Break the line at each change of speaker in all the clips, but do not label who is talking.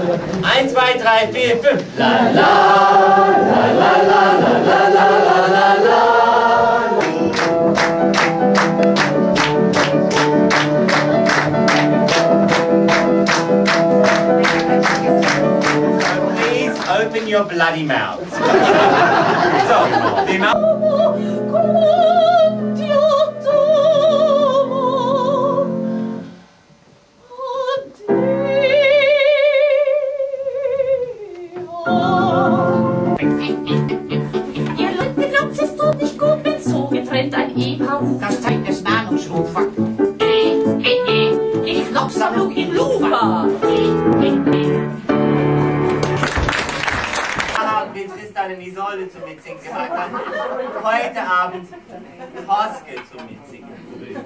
Eins, zwei, drei, vier, fünf. La la, la la la la la la la la la. Please open your bloody mouth. so, the mouth.
Ihr Leute glaubt, es tut nicht gut, wenn so getrennt ein Ehepaar ruht.
Das zeigt des Nahrungsrufer. Äh, äh, äh, die Knopfsammlung in Lufa.
haben wir Tristan und Isolde zum Mitsingen gemacht haben. Heute Abend Toske zum Mitsingen.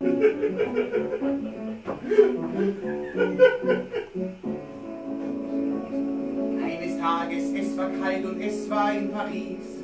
Eines Tages, es war kalt und es war in Paris.